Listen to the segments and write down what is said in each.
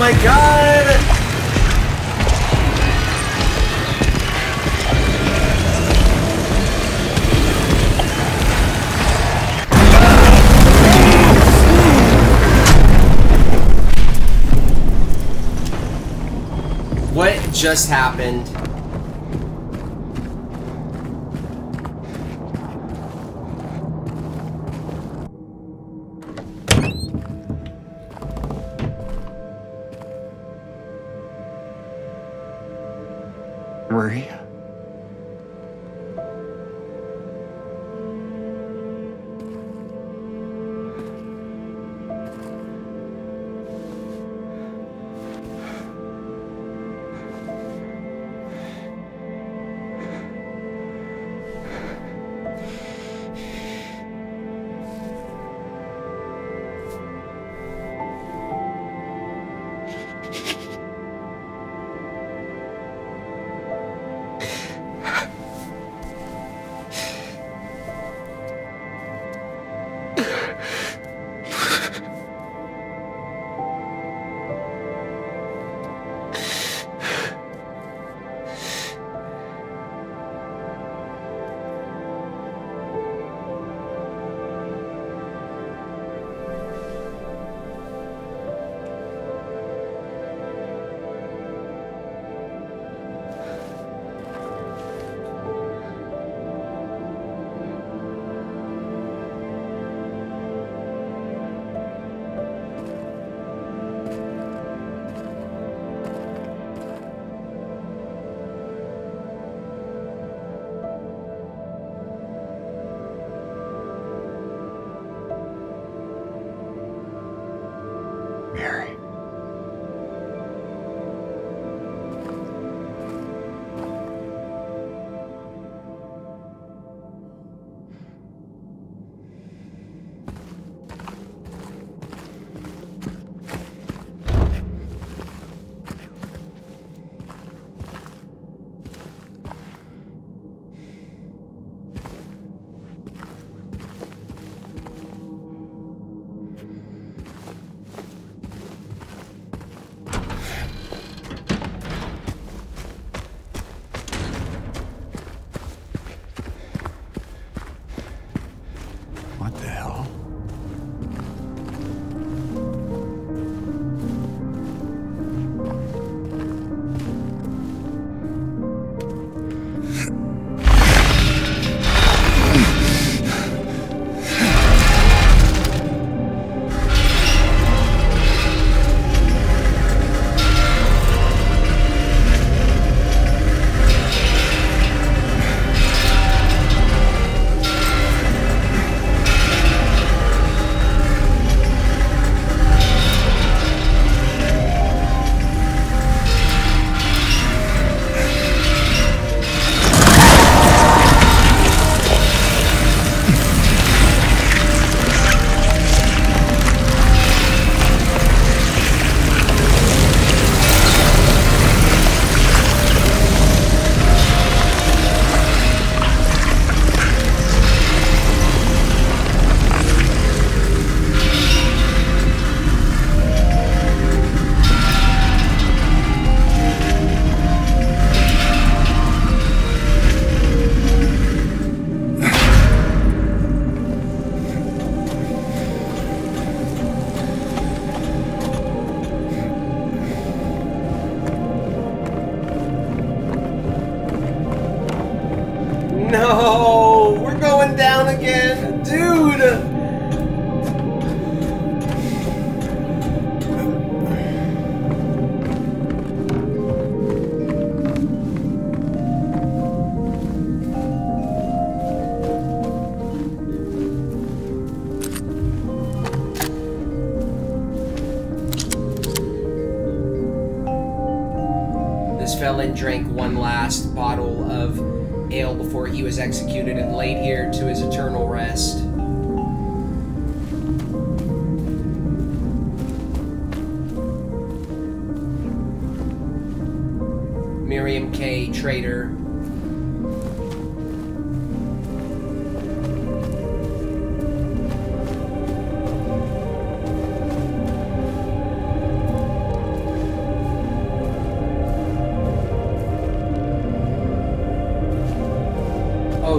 my god! What just happened?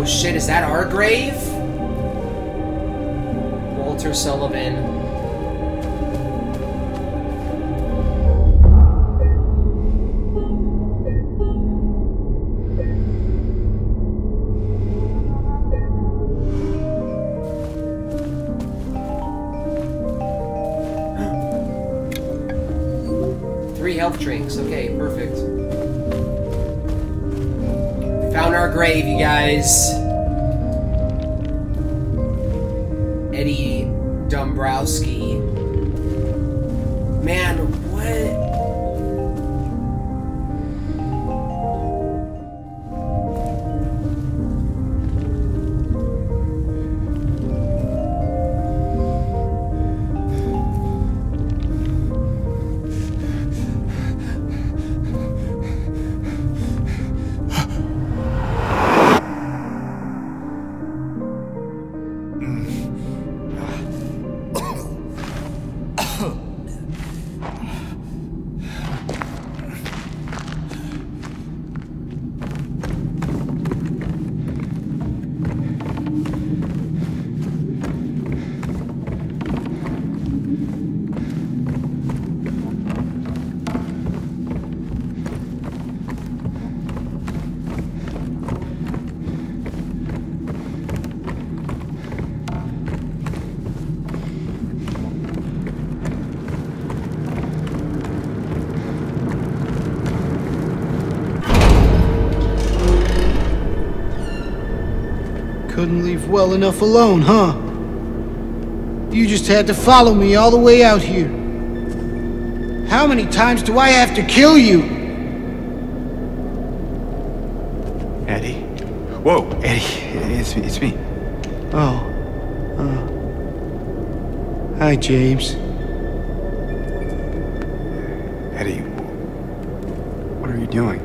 Oh shit, is that our grave? Walter Sullivan. Three health drinks. Okay, perfect. Found our grave, you guys. Well enough alone, huh? You just had to follow me all the way out here. How many times do I have to kill you? Eddie. Whoa, Eddie. It's, it's me. Oh. Uh. Hi, James. Eddie. What are you doing?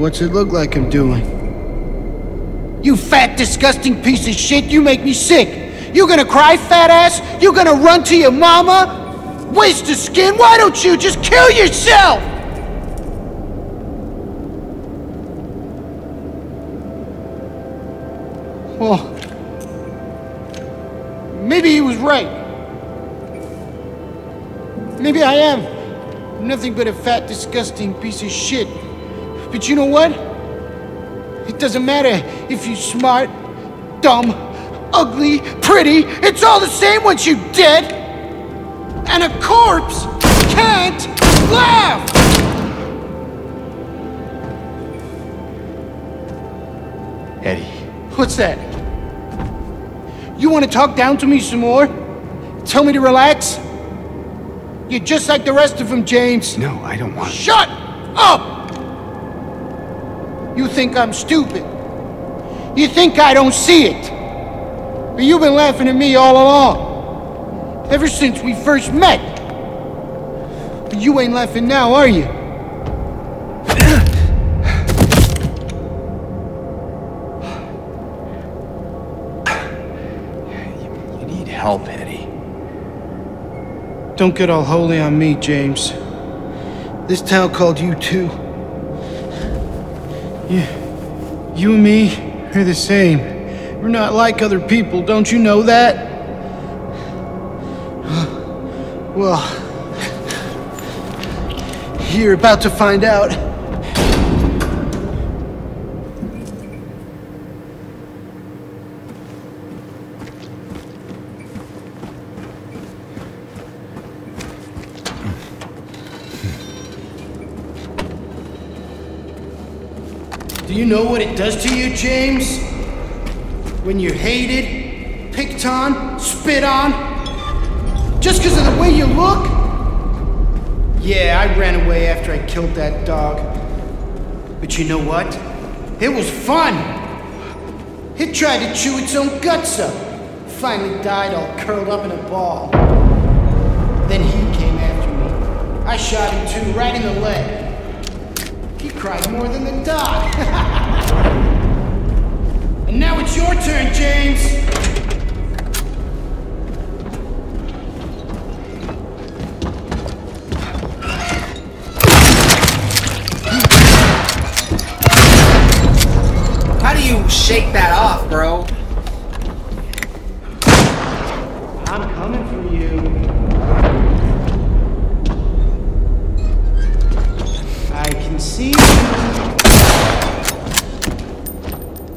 What's it look like I'm doing? You fat, disgusting piece of shit, you make me sick! You gonna cry, fat ass? You gonna run to your mama? Waste of skin, why don't you just kill yourself? Well, maybe he was right. Maybe I am nothing but a fat, disgusting piece of shit. But you know what? It doesn't matter if you're smart, dumb, ugly, pretty. It's all the same once you're dead. And a corpse can't laugh! Eddie. What's that? You want to talk down to me some more? Tell me to relax? You're just like the rest of them, James. No, I don't want. To. Shut up! You think I'm stupid. You think I don't see it. But you've been laughing at me all along. Ever since we first met. But you ain't laughing now, are you? You, you need help, Eddie. Don't get all holy on me, James. This town called you too. You, you and me, we're the same. We're not like other people, don't you know that? Well, you're about to find out. Do you know what it does to you, James? When you're hated, picked on, spit on? Just because of the way you look? Yeah, I ran away after I killed that dog. But you know what? It was fun! It tried to chew its own guts up. Finally died all curled up in a ball. Then he came after me. I shot him too, right in the leg cried more than the dog. and now it's your turn, James. How do you shake that off, bro? I'm coming.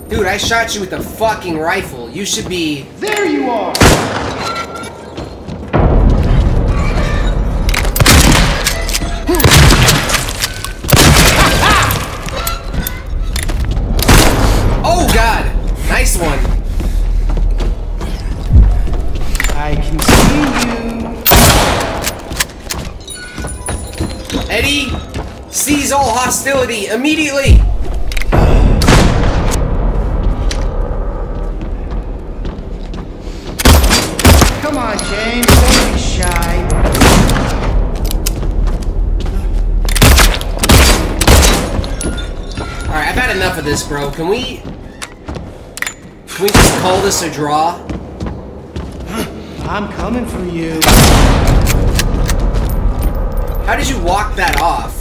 Dude, I shot you with a fucking rifle. You should be... There you are! oh, God! Nice one. I can see you. Eddie, Cease all hostility immediately! this, bro. Can we... Can we just call this a draw? I'm coming for you. How did you walk that off?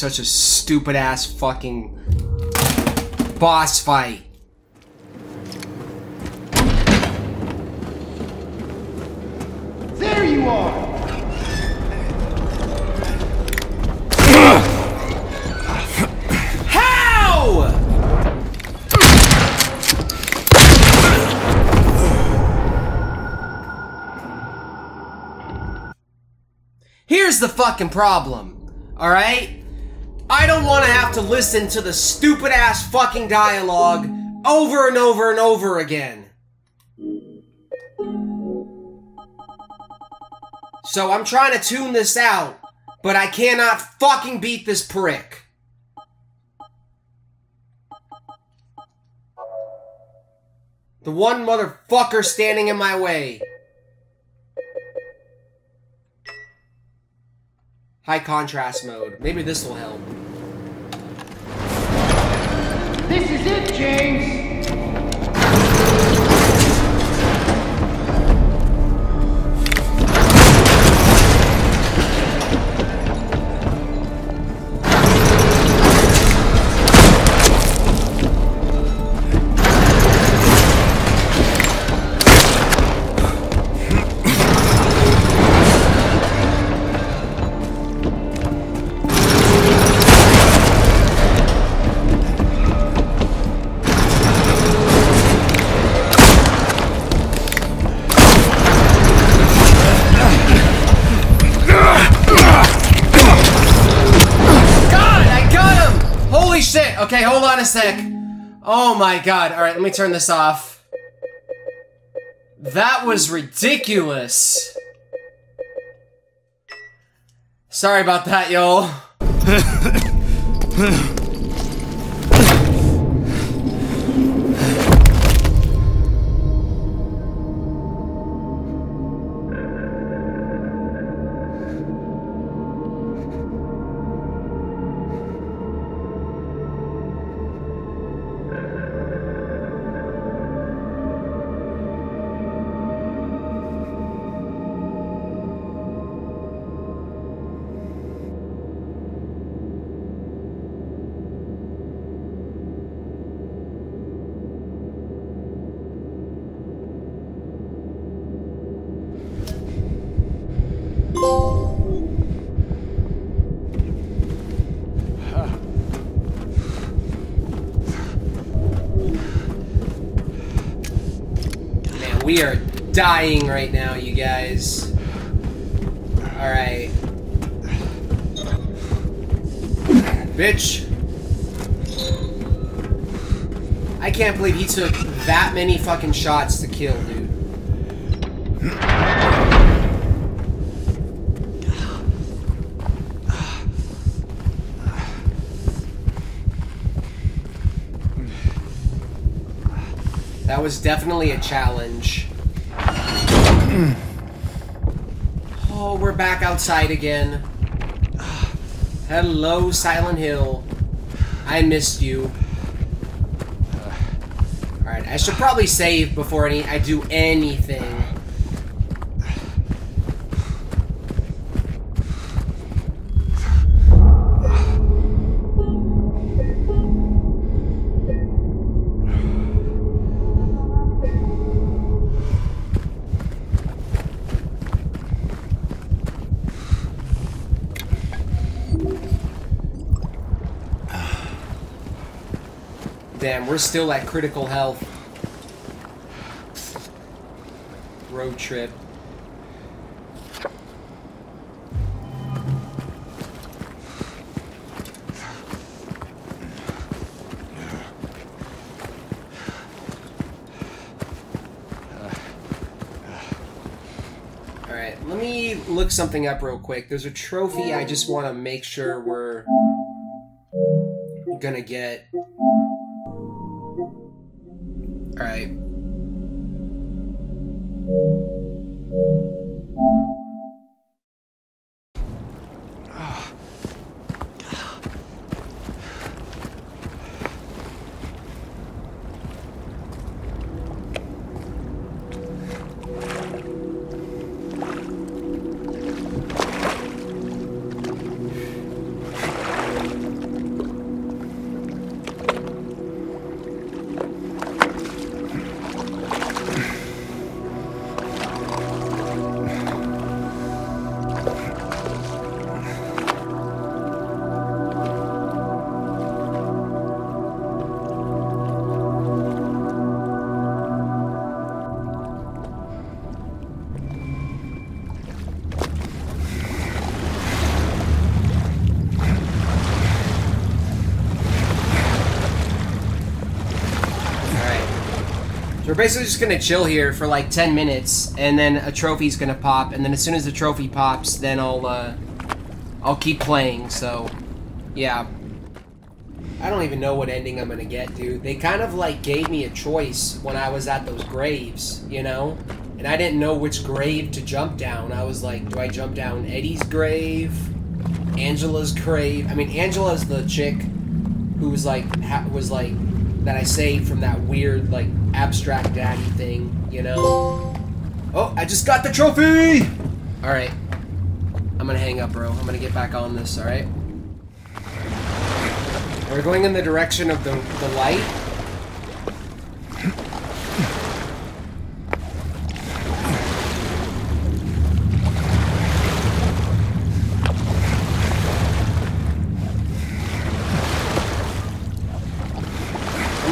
such a stupid ass fucking boss fight. There you are! Here's the fucking problem, alright? I don't want to have to listen to the stupid ass fucking dialogue over and over and over again. So I'm trying to tune this out, but I cannot fucking beat this prick. The one motherfucker standing in my way. High contrast mode. Maybe this will help. This is it, James! Oh my god. Alright, let me turn this off. That was ridiculous. Sorry about that, y'all. dying right now, you guys. Alright. Bitch. I can't believe he took that many fucking shots to kill, dude. That was definitely a challenge. oh, we're back outside again. Hello, Silent Hill. I missed you. Alright, I should probably save before any I do anything. Still at critical health. Road trip. Alright, let me look something up real quick. There's a trophy I just want to make sure we're gonna get. We're basically just gonna chill here for like 10 minutes, and then a trophy's gonna pop, and then as soon as the trophy pops, then I'll, uh, I'll keep playing, so, yeah. I don't even know what ending I'm gonna get, dude. They kind of, like, gave me a choice when I was at those graves, you know? And I didn't know which grave to jump down. I was like, do I jump down Eddie's grave? Angela's grave? I mean, Angela's the chick who was like, was like, that I saved from that weird, like, abstract daddy thing, you know? Oh, I just got the trophy! Alright. I'm gonna hang up, bro. I'm gonna get back on this, alright? We're going in the direction of the, the light.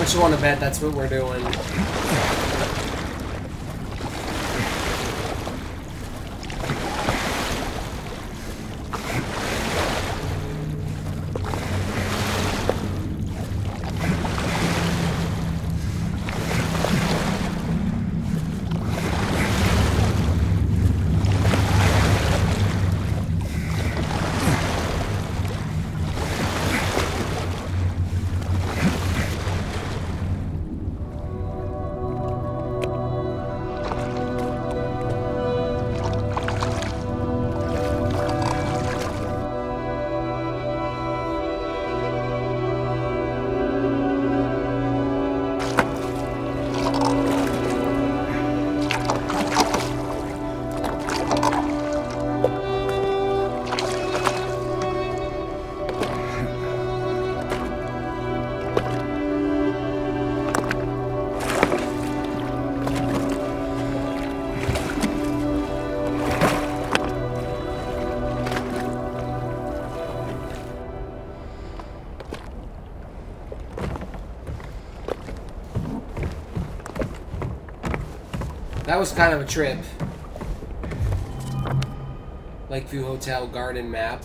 Much you want to bet that's what we're doing? That was kind of a trip. Lakeview Hotel garden map.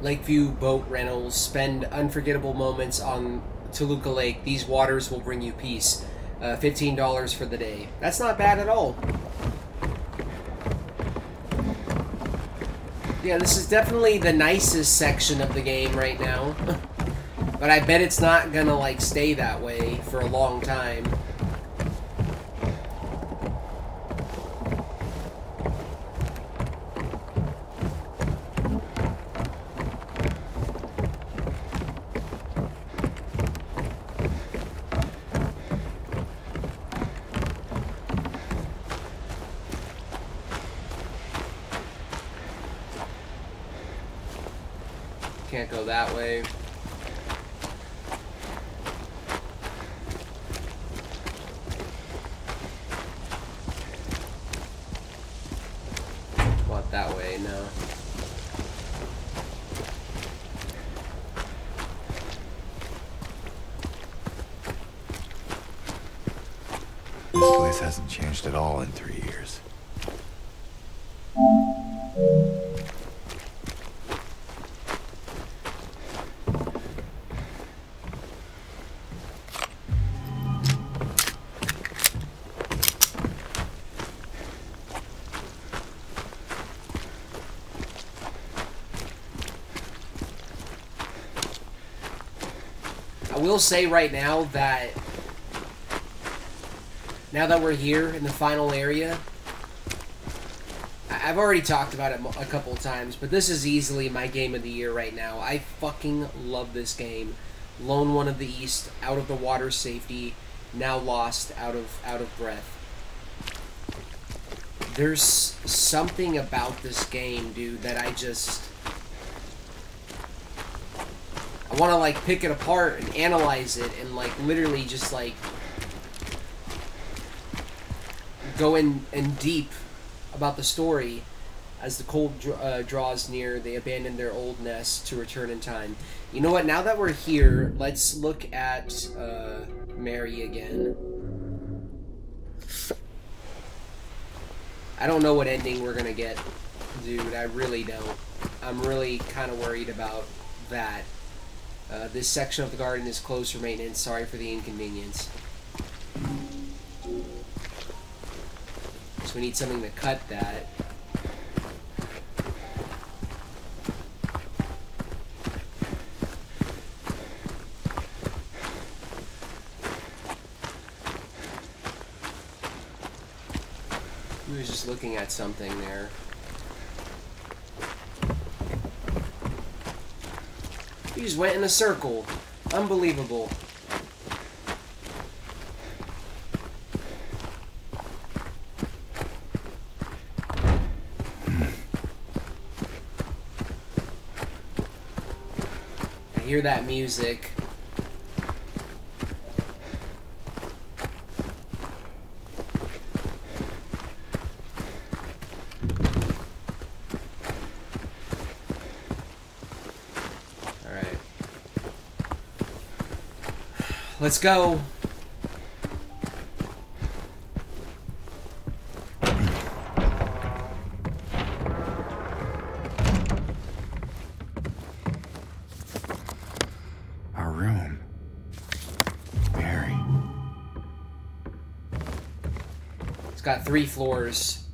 Lakeview Boat Rentals. Spend unforgettable moments on Toluca Lake. These waters will bring you peace. Uh, $15 for the day. That's not bad at all. Yeah, this is definitely the nicest section of the game right now. but I bet it's not gonna, like, stay that way for a long time. Can't go that way. What that way? No. This place hasn't changed at all in three years. Say right now that now that we're here in the final area, I've already talked about it a couple of times, but this is easily my game of the year right now. I fucking love this game. Lone one of the East, out of the water safety, now lost, out of out of breath. There's something about this game, dude, that I just I want to like pick it apart and analyze it and like literally just like go in in deep about the story As the cold uh, draws near, they abandon their old nest to return in time. You know what? Now that we're here, let's look at uh, Mary again. I don't know what ending we're gonna get, dude. I really don't. I'm really kind of worried about that. Uh, this section of the garden is closed for maintenance. Sorry for the inconvenience. So we need something to cut that. He was just looking at something there. He just went in a circle. Unbelievable. I hear that music. Alright. Let's go. Our room. Mary. It's got three floors.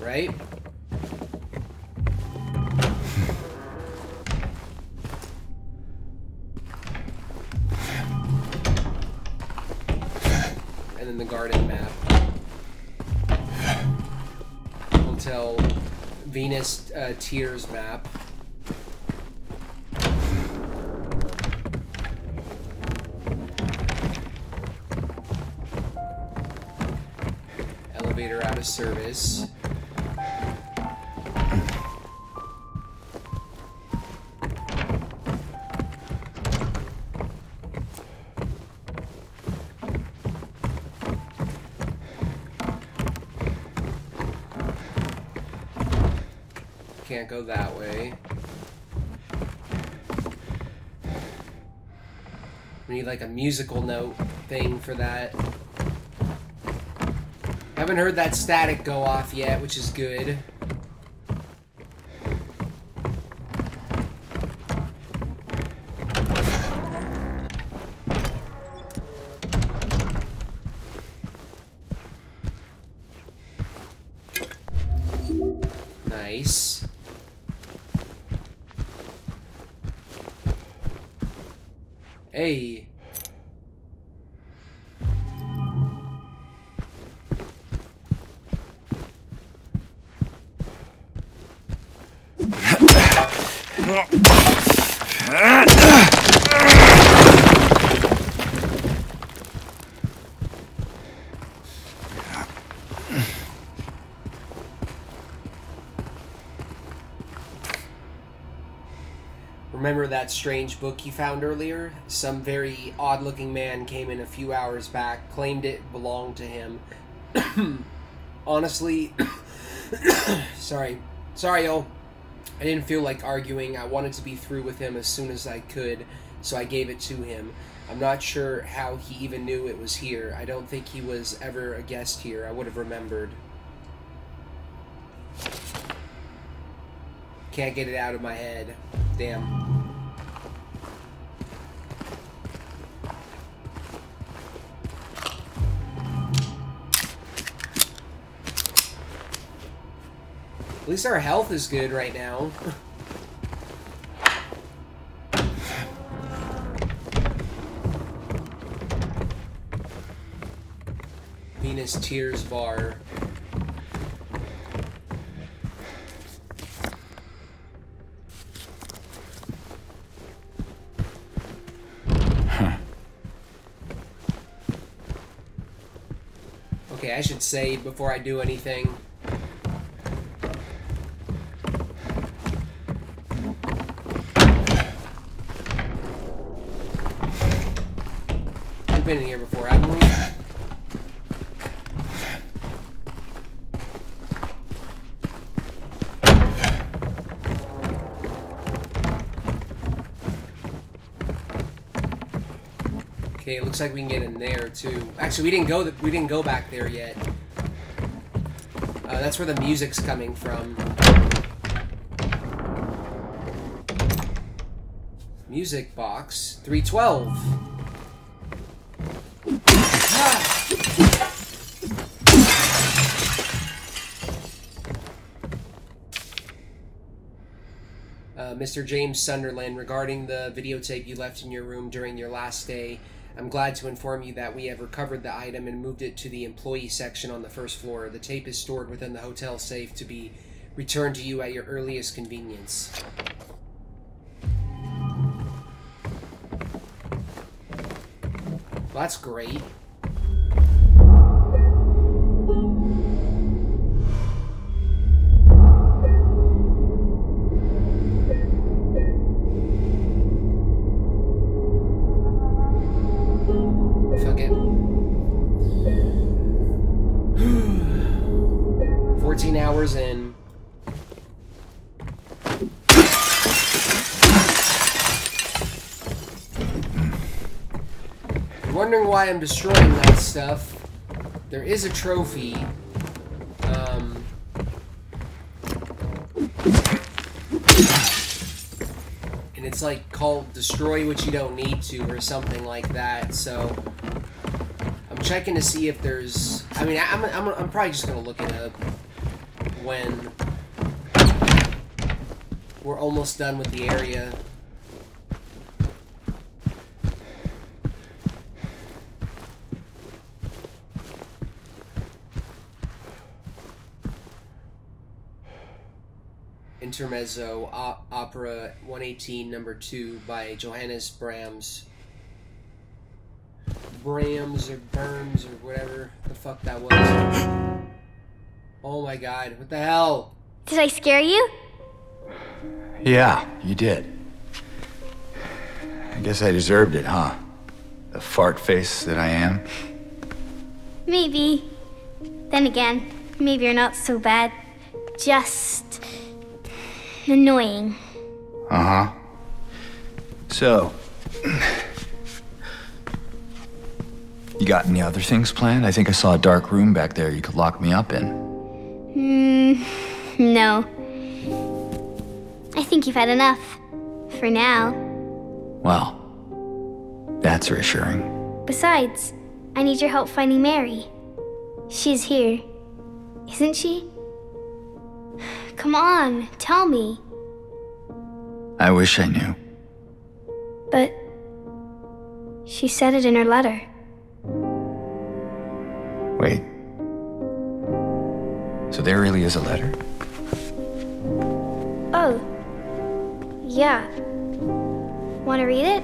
Right? Tears map. Elevator out of service. Go that way. We need like a musical note thing for that. Haven't heard that static go off yet, which is good. Strange book you found earlier? Some very odd looking man came in a few hours back, claimed it belonged to him. Honestly, sorry. Sorry, yo. I didn't feel like arguing. I wanted to be through with him as soon as I could, so I gave it to him. I'm not sure how he even knew it was here. I don't think he was ever a guest here. I would have remembered. Can't get it out of my head. Damn. At least our health is good right now. Venus Tears Bar. Okay, I should save before I do anything. been in here before. Okay, it looks like we can get in there too. Actually, we didn't go. The, we didn't go back there yet. Uh, that's where the music's coming from. Music box 312. Mr. James Sunderland, regarding the videotape you left in your room during your last day, I'm glad to inform you that we have recovered the item and moved it to the employee section on the first floor. The tape is stored within the hotel safe to be returned to you at your earliest convenience. Well, that's great. Hours in. You're wondering why I'm destroying that stuff. There is a trophy. Um, and it's like called destroy what you don't need to or something like that so i'm checking to see if there's i mean i'm, I'm, I'm probably just gonna look it up when we're almost done with the area Intermezzo op- Opera 118 number 2 by Johannes Brahms. Brahms or Burns or whatever the fuck that was. Oh my god, what the hell? Did I scare you? Yeah, you did. I guess I deserved it, huh? The fart face that I am. Maybe. Then again, maybe you're not so bad. Just annoying. Uh huh. So, you got any other things planned? I think I saw a dark room back there you could lock me up in. Hmm, no. I think you've had enough. For now. Well, that's reassuring. Besides, I need your help finding Mary. She's here. Isn't she? Come on, tell me. I wish I knew. But she said it in her letter. Wait. So there really is a letter? Oh. Yeah. Want to read it?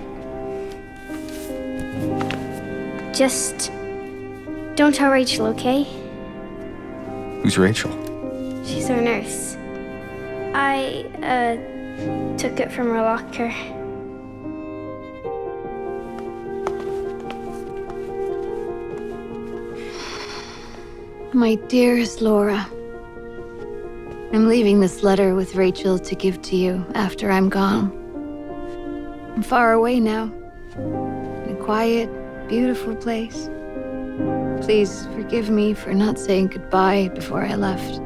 Just don't tell Rachel, okay? Who's Rachel? She's our nurse. I, uh, took it from her locker. My dearest Laura, I'm leaving this letter with Rachel to give to you after I'm gone. I'm far away now, in a quiet, beautiful place. Please forgive me for not saying goodbye before I left.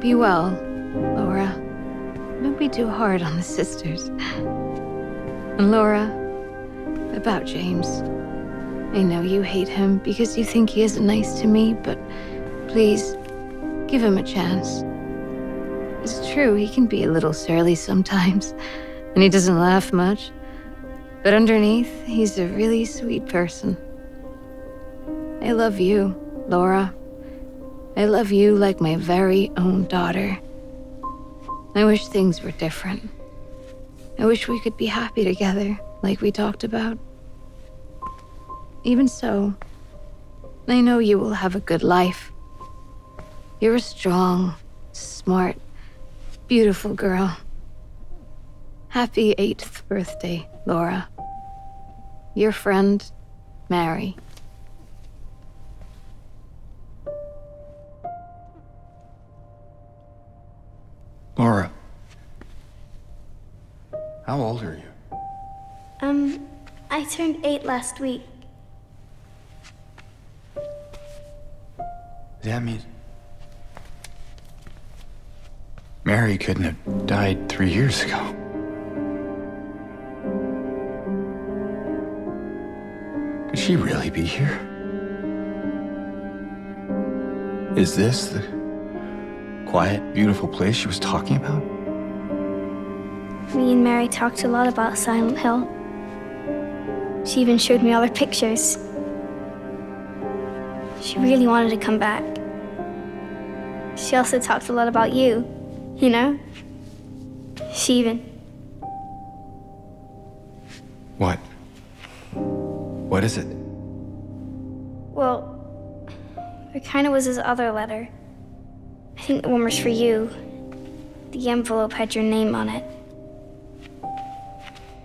Be well, Laura. Don't be too hard on the sisters. And Laura, about James. I know you hate him because you think he isn't nice to me, but please, give him a chance. It's true, he can be a little surly sometimes, and he doesn't laugh much. But underneath, he's a really sweet person. I love you, Laura. I love you like my very own daughter. I wish things were different. I wish we could be happy together, like we talked about. Even so, I know you will have a good life. You're a strong, smart, beautiful girl. Happy eighth birthday, Laura. Your friend, Mary. Laura. How old are you? Um, I turned eight last week. That means. Mary couldn't have died three years ago. Could she really be here? Is this the quiet, beautiful place she was talking about? Me and Mary talked a lot about Silent Hill. She even showed me all her pictures. She really wanted to come back. She also talked a lot about you, you know? She even. What? What is it? Well, there kind of was this other letter. I think the one was for you. The envelope had your name on it.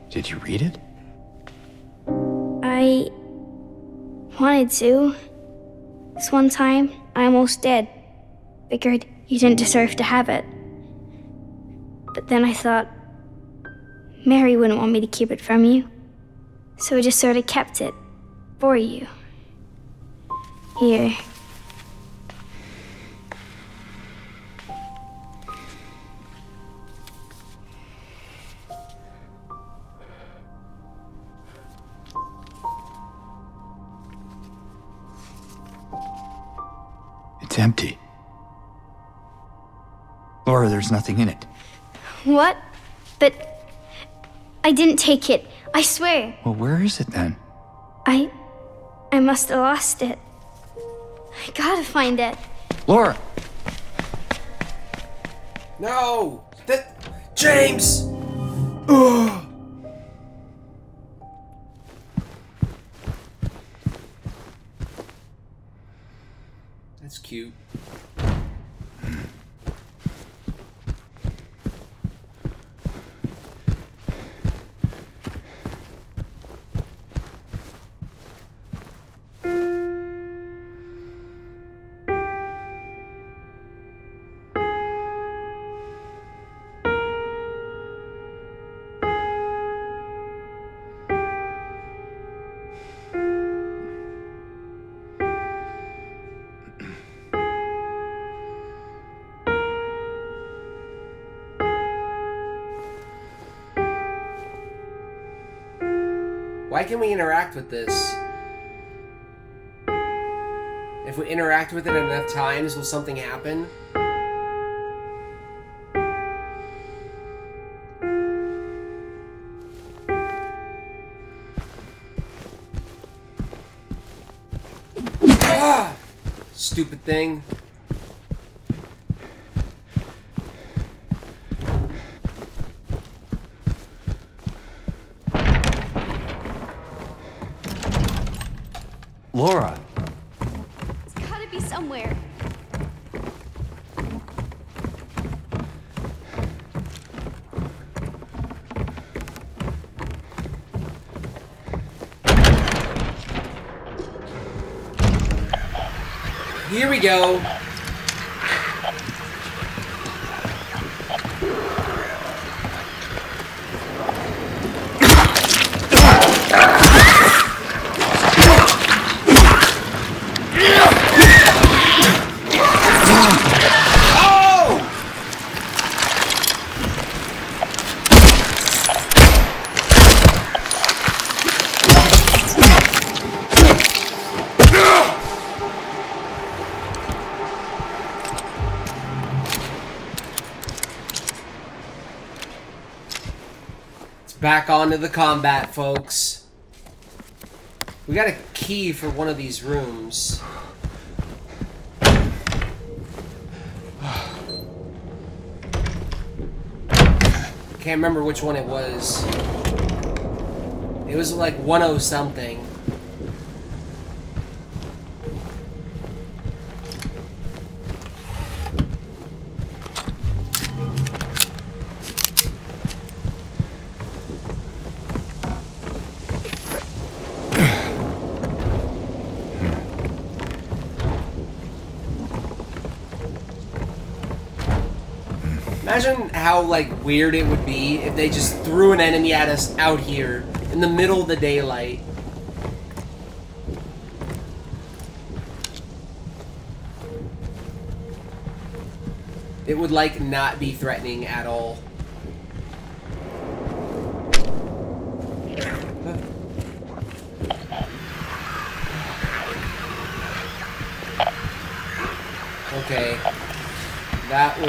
Did you read it? I wanted to. This one time, I almost did. Figured you didn't deserve to have it. But then I thought, Mary wouldn't want me to keep it from you. So I just sort of kept it for you. Here. Empty. Laura, there's nothing in it. What? But I didn't take it. I swear. Well, where is it then? I. I must have lost it. I gotta find it. Laura! No! That. James! Ugh. Can we interact with this? If we interact with it enough times, will something happen? Ah! Stupid thing. We go. Back onto the combat, folks. We got a key for one of these rooms. Can't remember which one it was. It was like 10 something. Imagine how like weird it would be if they just threw an enemy at us out here in the middle of the daylight. It would like not be threatening at all.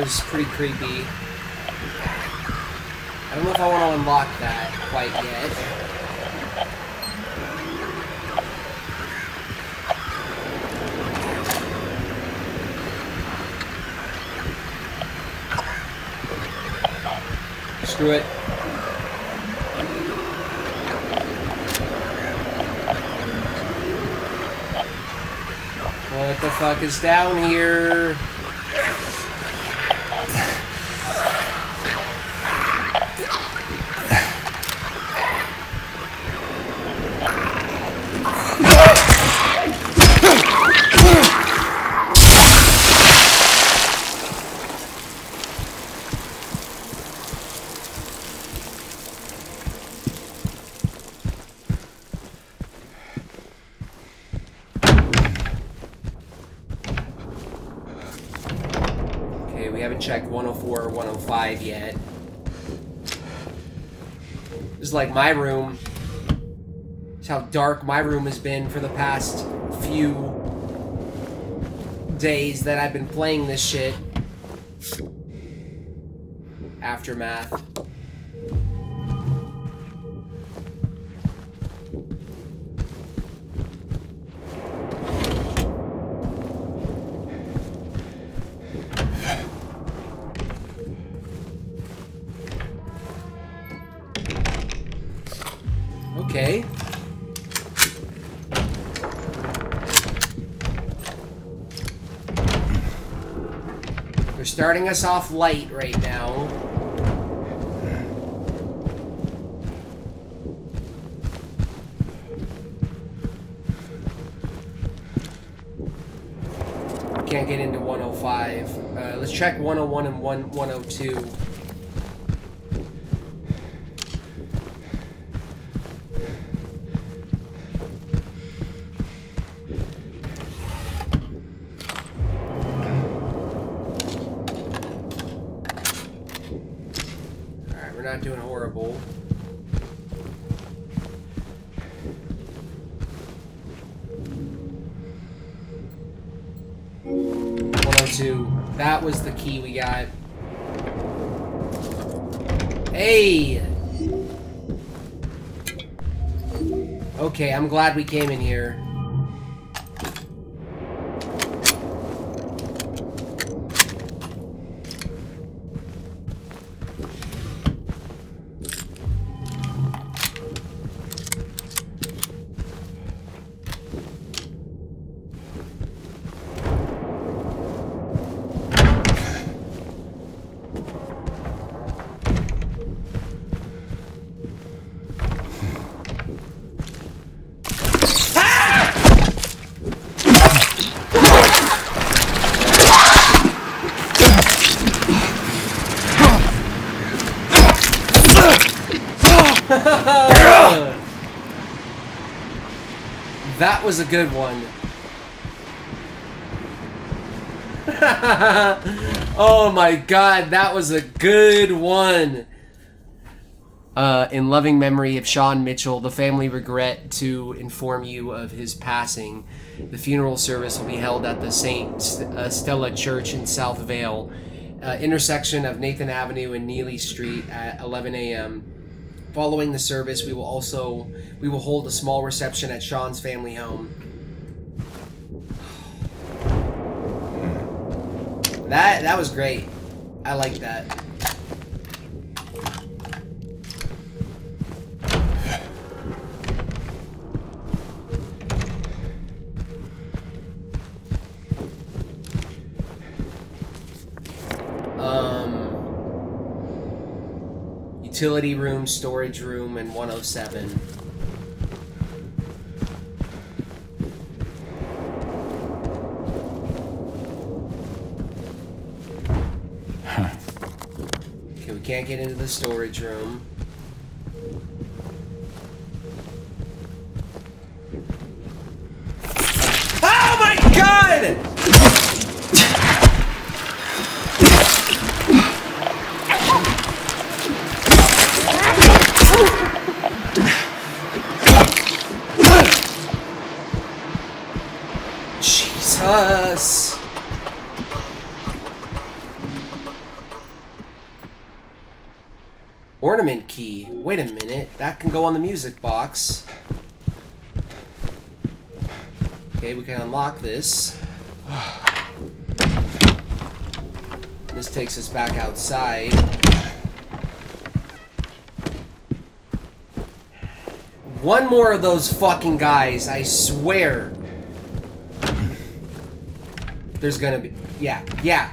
Was pretty creepy. I don't know if I want to unlock that quite yet. Screw it. What the fuck is down here? Okay, we haven't checked 104 or 105 yet. This is like my room. It's how dark my room has been for the past few days that I've been playing this shit. Aftermath. Starting us off light right now. Can't get into 105. Uh, let's check 101 and 1 102. Glad we came in here. Was a good one. oh my god, that was a good one. Uh, in loving memory of Sean Mitchell, the family regret to inform you of his passing. The funeral service will be held at the St. uh, Stella Church in South Vale, uh, intersection of Nathan Avenue and Neely Street at 11 a.m. Following the service, we will also we will hold a small reception at Sean's family home. That that was great. I like that. Utility room, storage room, and 107. Okay, we can't get into the storage room. That can go on the music box. Okay, we can unlock this. This takes us back outside. One more of those fucking guys, I swear. There's gonna be... Yeah, yeah.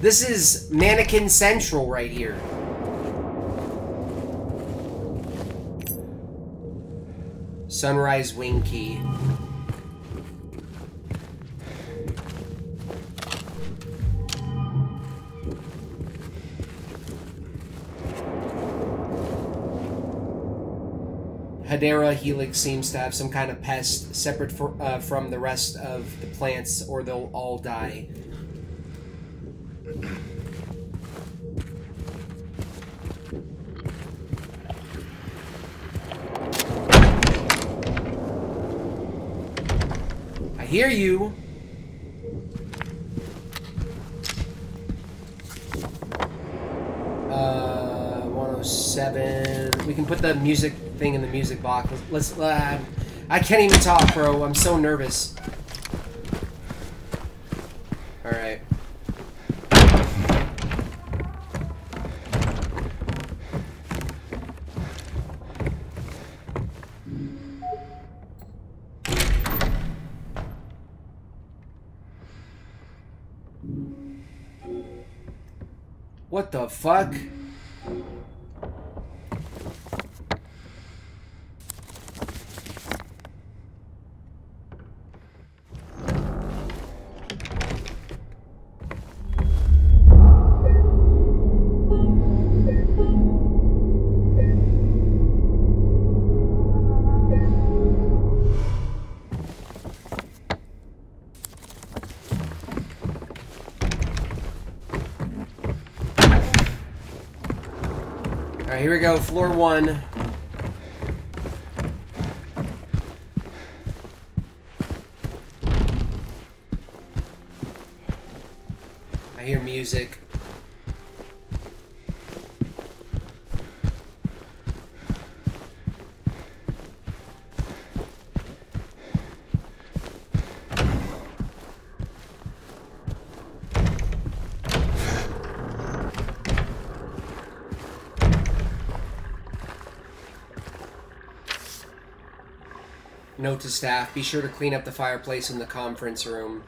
This is Mannequin Central right here. Sunrise Wing Key. Hedera helix seems to have some kind of pest separate for, uh, from the rest of the plants, or they'll all die. Hear you. Uh, 107. We can put the music thing in the music box. Let's. let's uh, I can't even talk, bro. I'm so nervous. All right. What the fuck? Here we go. Floor one. I hear music. Note to staff, be sure to clean up the fireplace in the conference room.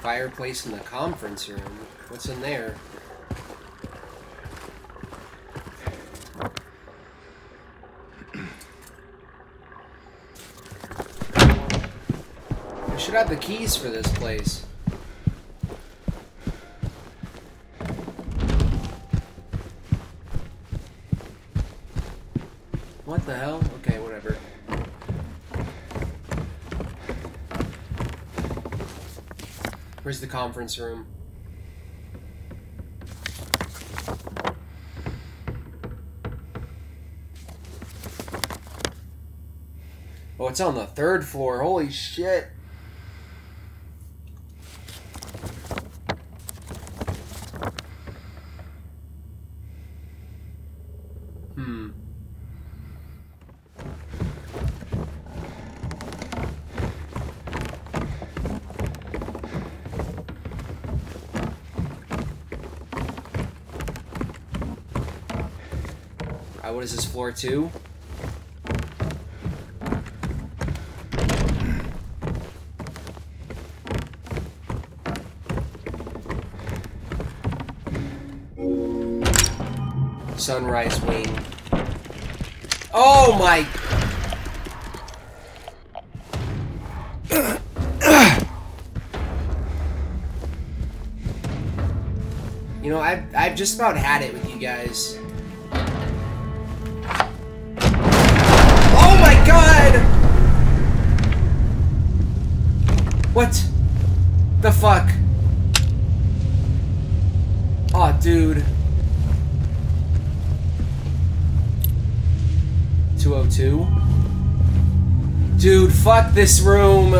Fireplace in the conference room? What's in there? I should have the keys for this place. What the hell? Okay, whatever. The conference room? Oh, it's on the third floor. Holy shit. What is this, floor two? Sunrise Wing. Oh my... You know, I've, I've just about had it with you guys. What? The fuck? Aw, oh, dude. 202? Dude, fuck this room.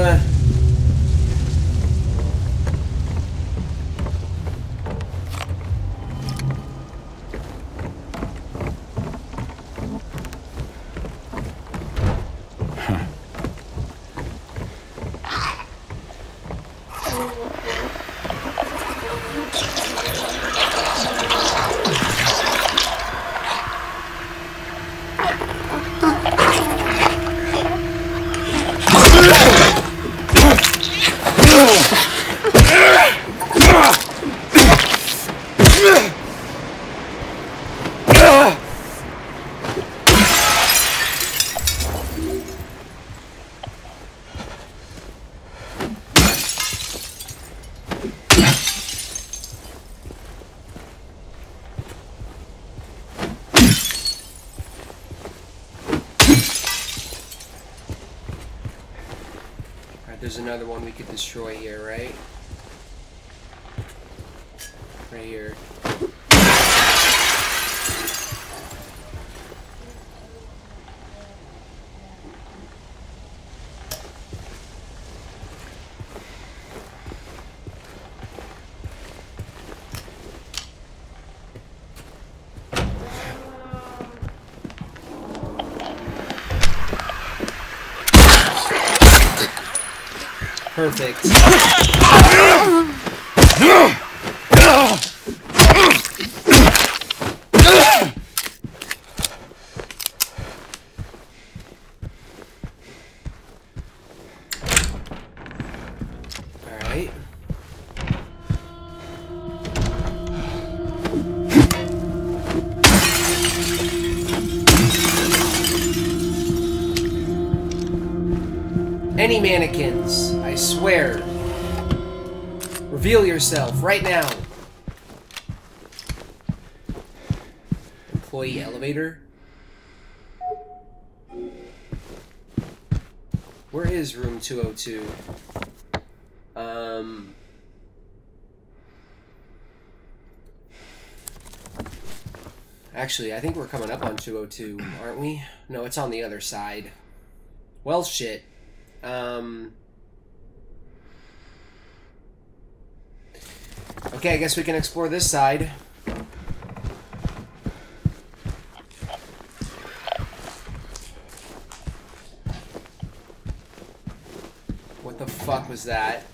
Destroy here, right here. Perfect. Any mannequins, swear. Reveal yourself right now. Employee elevator. Where is room 202? Um... Actually, I think we're coming up on 202, aren't we? No, it's on the other side. Well, shit. Um... Okay, I guess we can explore this side. What the fuck was that?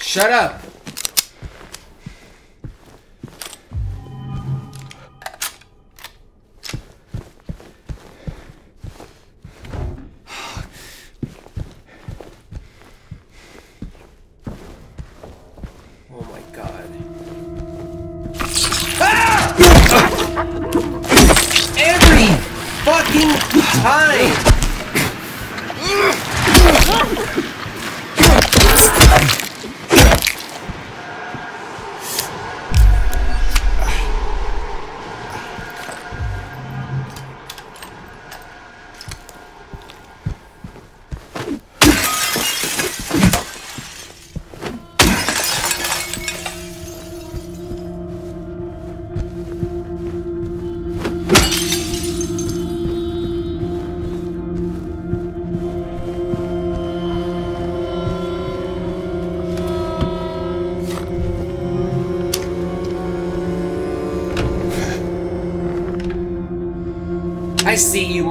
Shut up!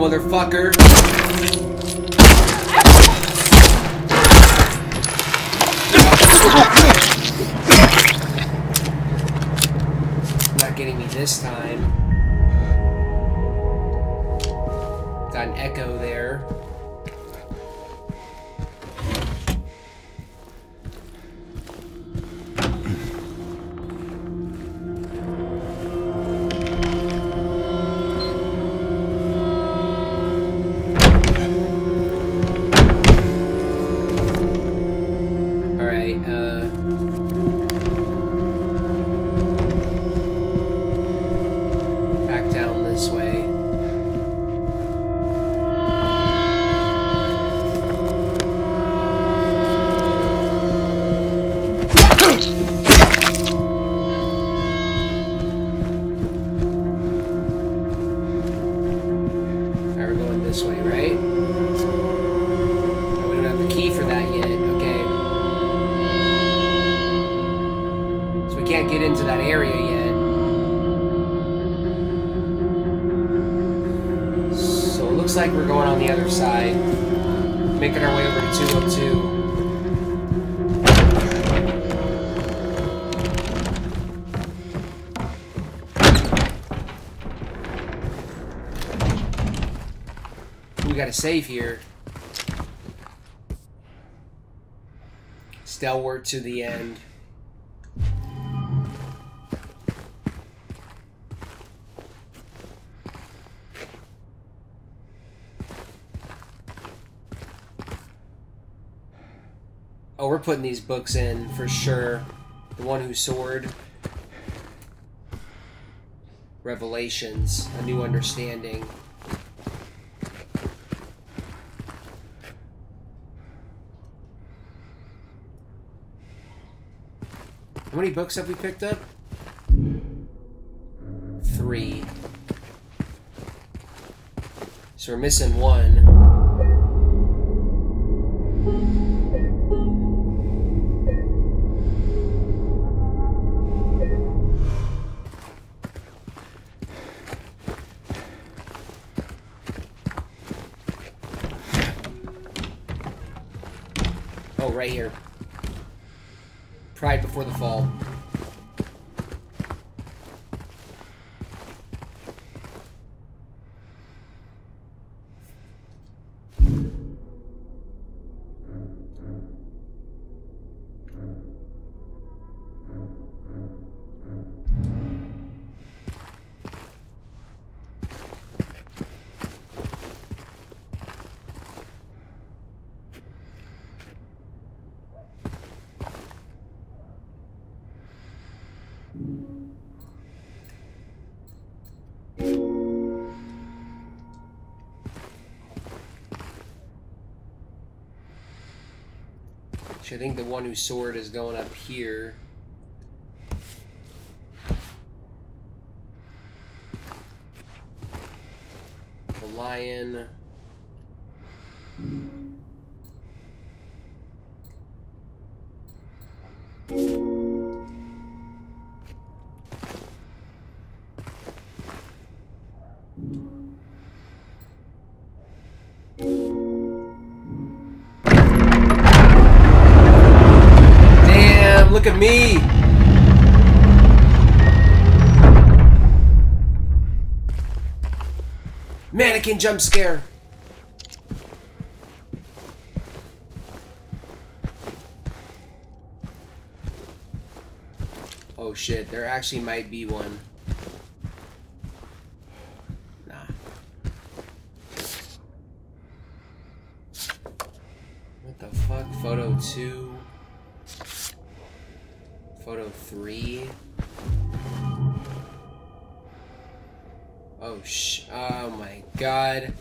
Motherfucker. Not getting me this time. Got an echo there. Save here. Stalwart to the end. Oh, we're putting these books in for sure. The one who soared. Revelations, a new understanding. Many books have we picked up? Three. So we're missing one. Actually, I think the one who soared is going up here. The lion. Mannequin jump scare! Oh shit, there actually might be one. Nah. What the fuck? Photo 2. Photo 3. Oh sh- my god.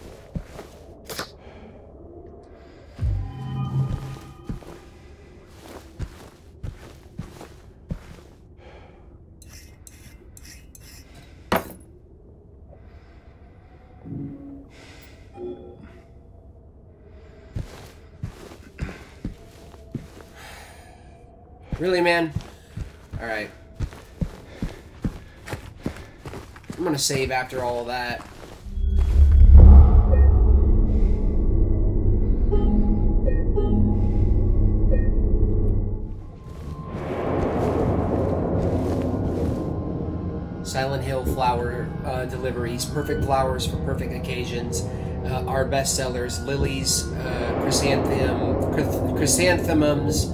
Really, man? Alright. I'm gonna save after all that. Silent Hill flower uh, deliveries, perfect flowers for perfect occasions. Uh, our best sellers: lilies, uh, chrysanthemum, chrysanthemums,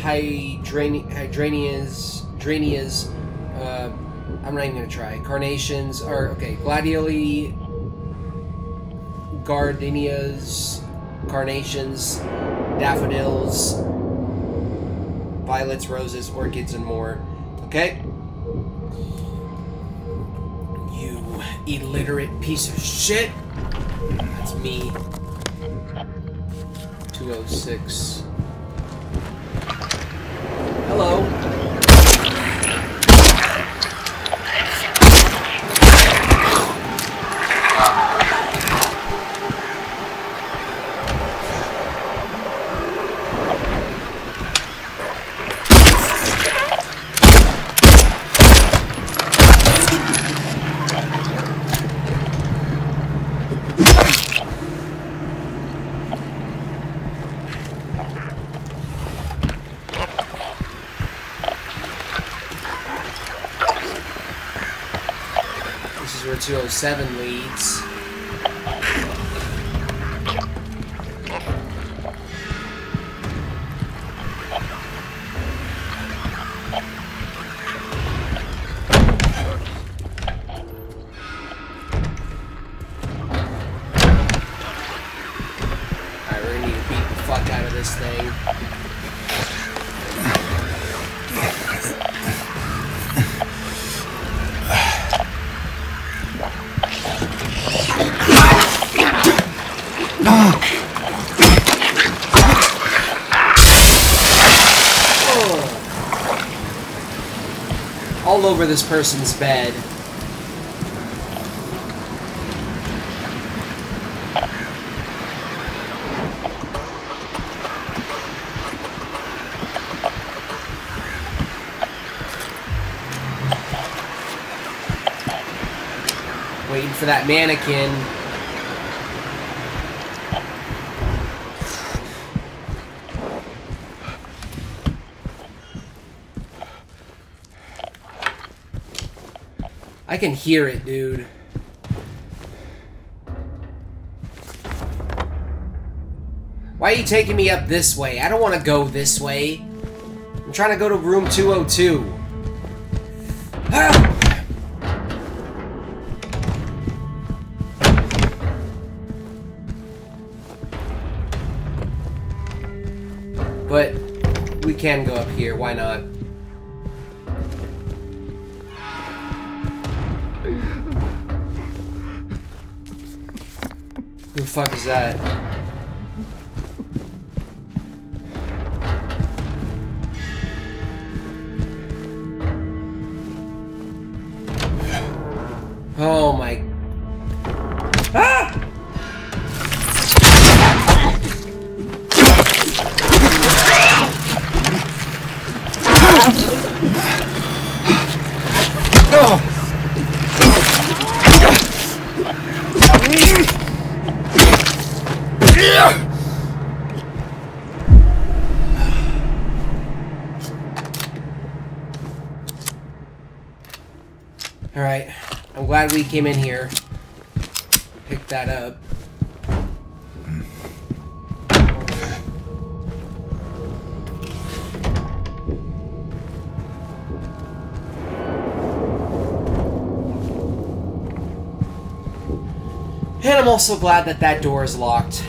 hydrani- hydrangeas, dranias. Uh, I'm not even gonna try. Carnations, or okay, gladioli, gardenias, carnations, daffodils, violets, roses, orchids, and more. Okay. Illiterate piece of shit. That's me. 206. Hello. 207 leads. Over this person's bed. Waiting for that mannequin. Can hear it, dude. Why are you taking me up this way? I don't want to go this way. I'm trying to go to room 202. Ah! But we can go up here, why not? Who the fuck is that? Came in here. Picked that up. And I'm also glad that that door is locked.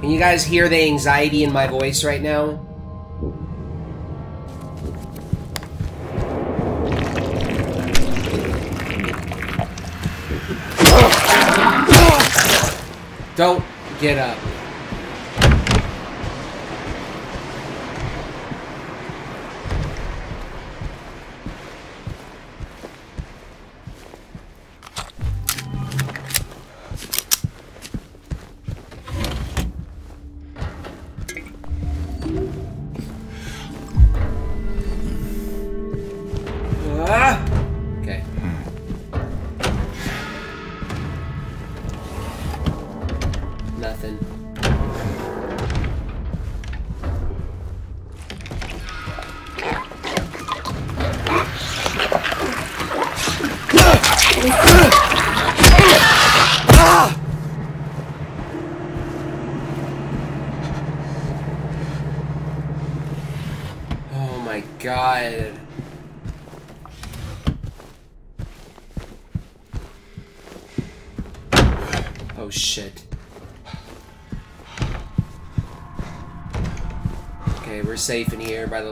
Can you guys hear the anxiety in my voice right now? Don't get up.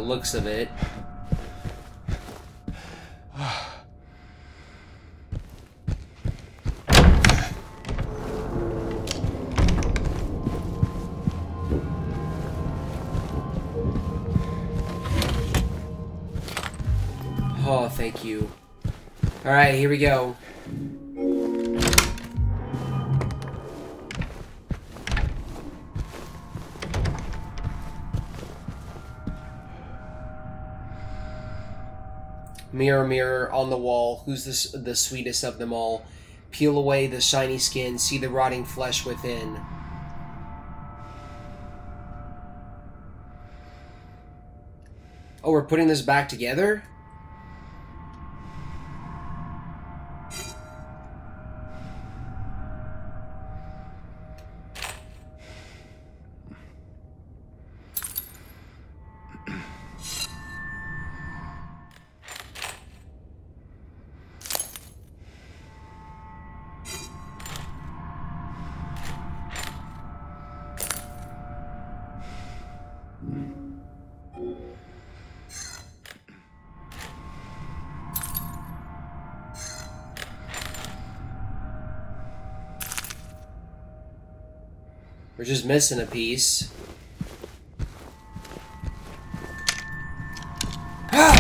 Looks of it. Oh, thank you. Alright, here we go. Mirror, mirror on the wall, who's the, the sweetest of them all? Peel away the shiny skin, see the rotting flesh within. Oh, we're putting this back together? Missing a piece. Ah!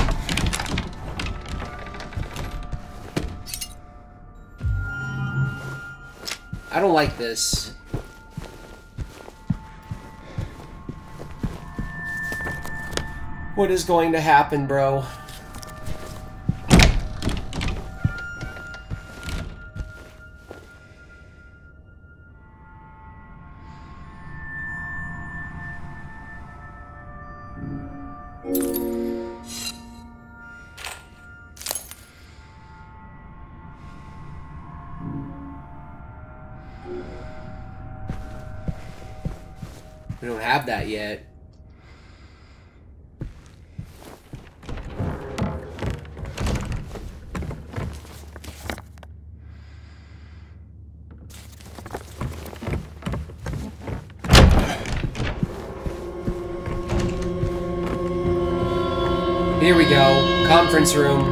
I don't like this. What is going to happen, bro? Conference room.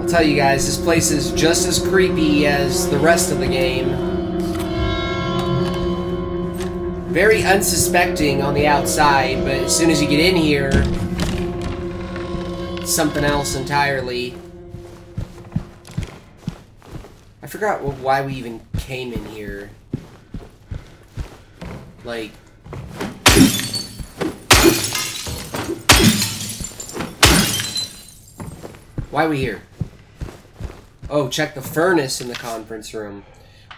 I'll tell you guys, this place is just as creepy as the rest of the game. Very unsuspecting on the outside, but as soon as you get in here, something else entirely. I forgot why we even came in here. Like, why are we here? Oh, check the furnace in the conference room.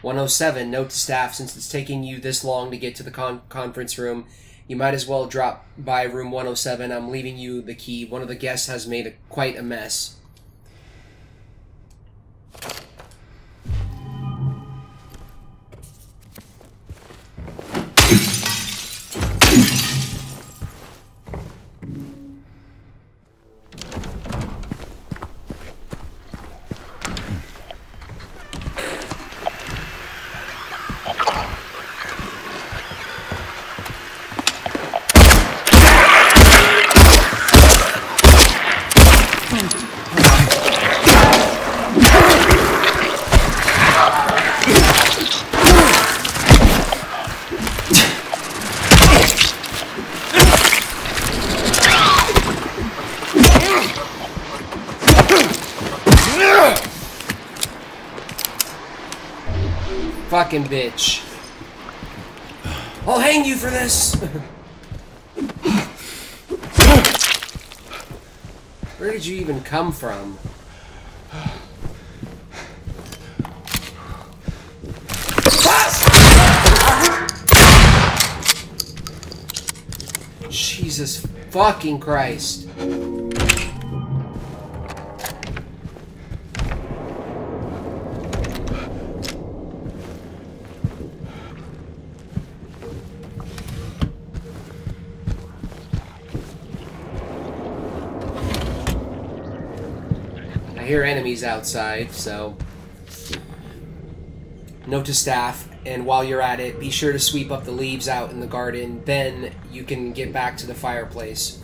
107, note to staff, since it's taking you this long to get to the con- conference room, you might as well drop by room 107. I'm leaving you the key. One of the guests has made a, quite a mess. Fucking bitch. I'll hang you for this! Where did you even come from? Jesus fucking Christ. Outside, so. Note to staff, and while you're at it, be sure to sweep up the leaves out in the garden. Then you can get back to the fireplace.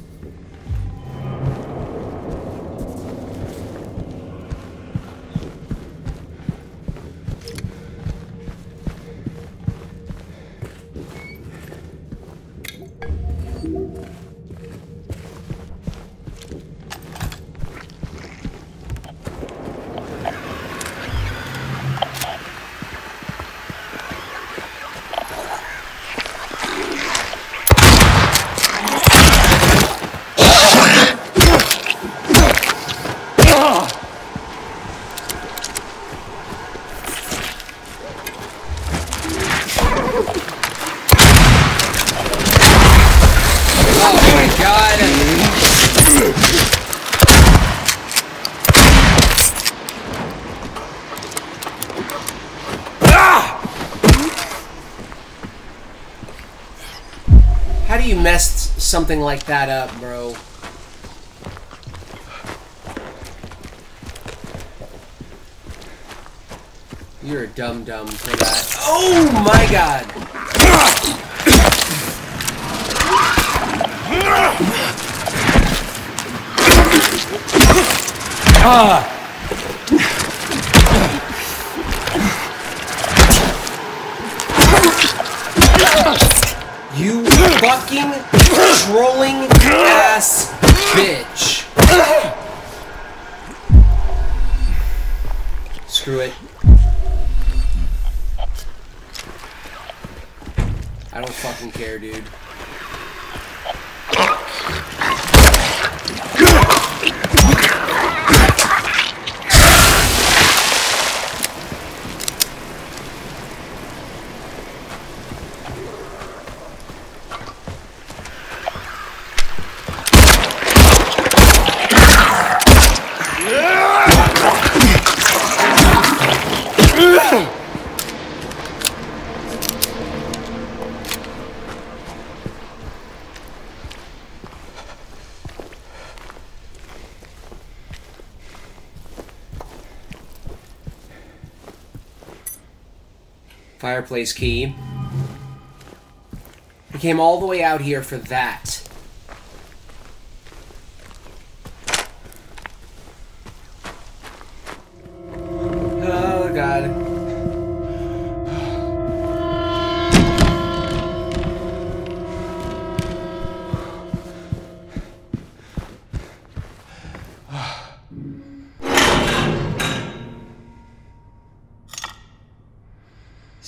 something like that up, bro. You're a dumb dumb for that. Oh my god! Ah! You fucking trolling Fireplace key. We came all the way out here for that.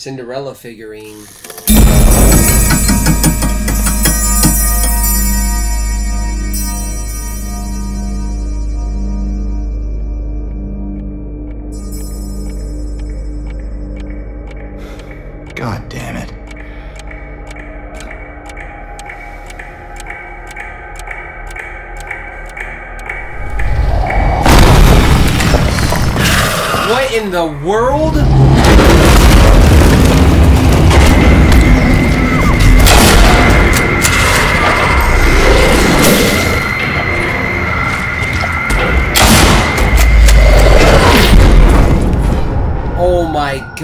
Cinderella figurine. God damn it. What in the world?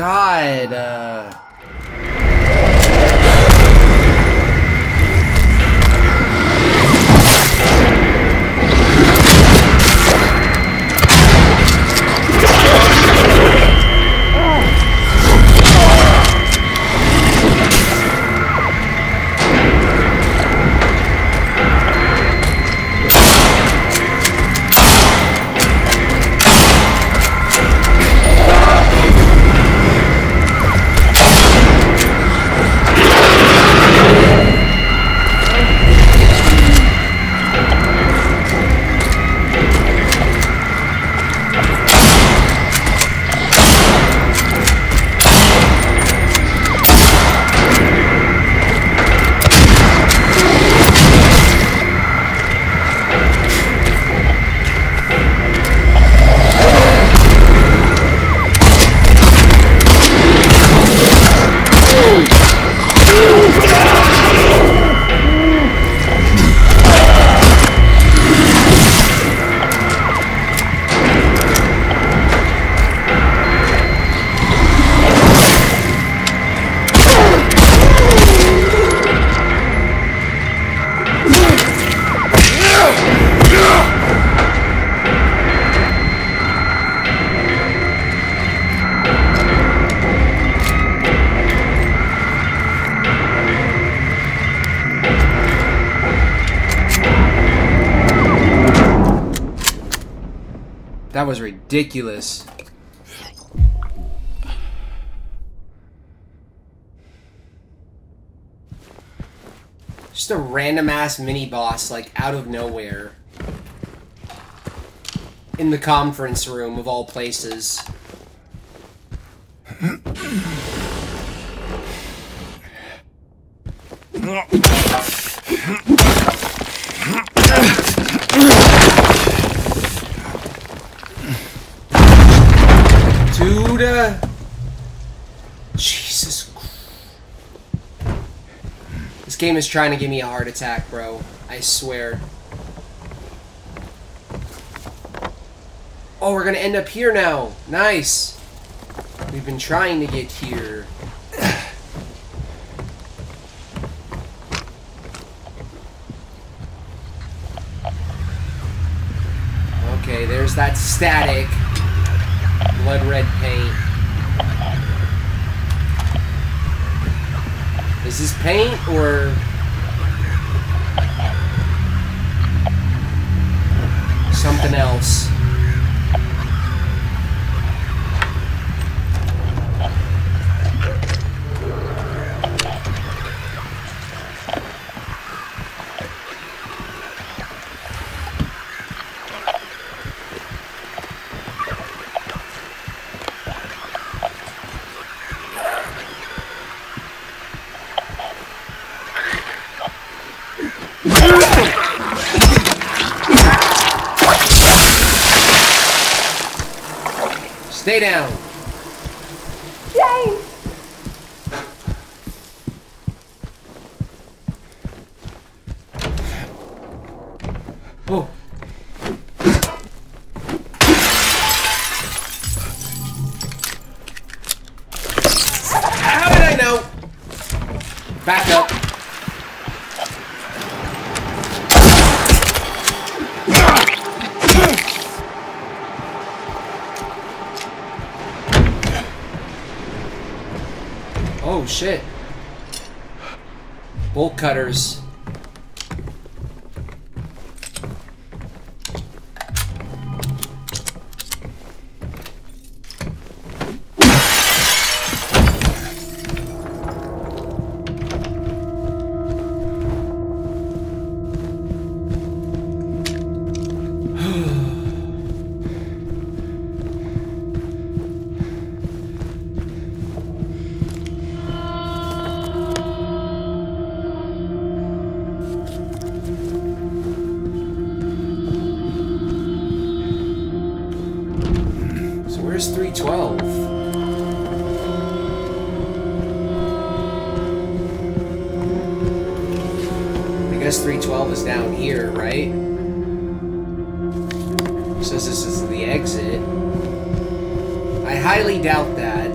God. Uh... ridiculous. Just a random ass mini boss, like out of nowhere. In the conference room of all places. Dude. Jesus. This game is trying to give me a heart attack, bro. I swear. Oh, we're gonna end up here now. Nice. We've been trying to get here. Okay, there's that static. Blood red paint. Is this paint or something else? Down. Cutters. 312? I guess 312 is down here, right? Since this is the exit. I highly doubt that.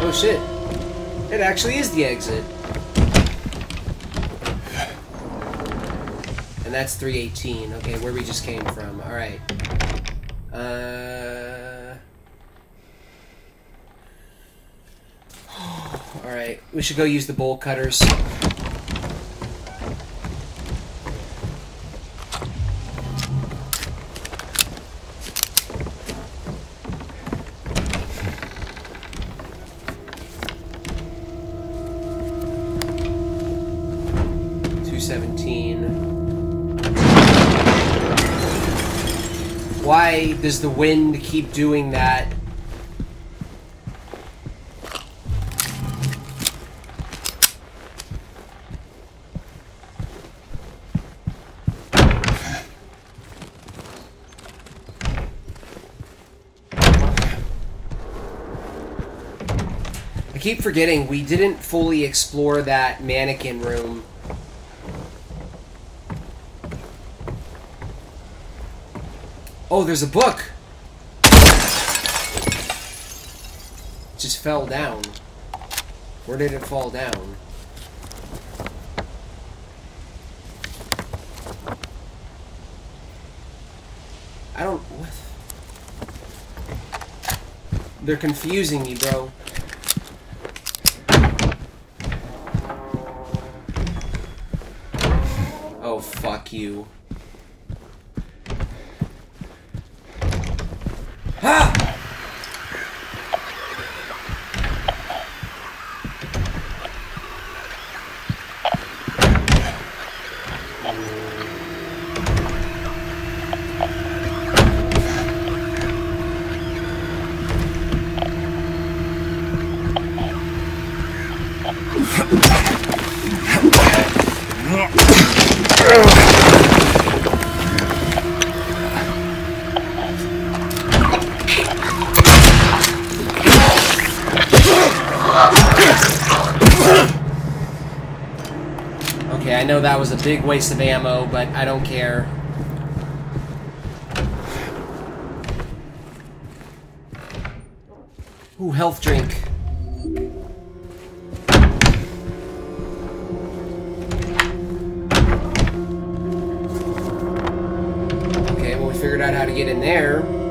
Oh shit. It actually is the exit. And that's 318. Okay, where we just came from. Alright. Uh... Alright, we should go use the bolt cutters. Does the wind keep doing that? I keep forgetting we didn't fully explore that mannequin room. Oh, there's a book. It just fell down. Where did it fall down? I don't. What? They're confusing me, bro. Oh, fuck you. I know that was a big waste of ammo, but I don't care. Ooh, health drink. Okay, well we figured out how to get in there.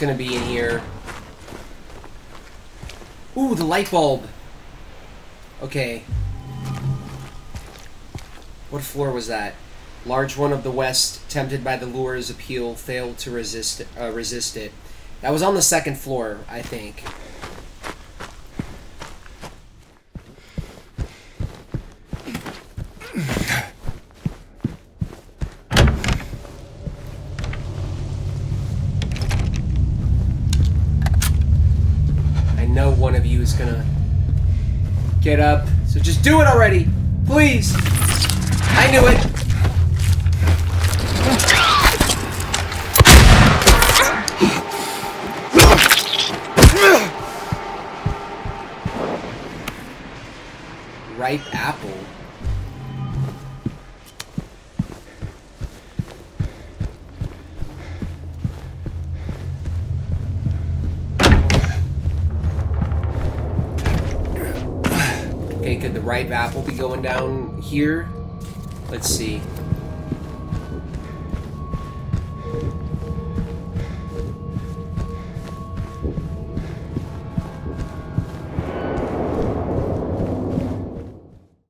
Gonna be in here? Ooh, the light bulb! Okay. What floor was that? Large one of the West, tempted by the lure's appeal, failed to resist uh, resist it. That was on the second floor, I think. I know one of you is gonna get up, so just do it already! Please! I knew it! Going down here? Let's see.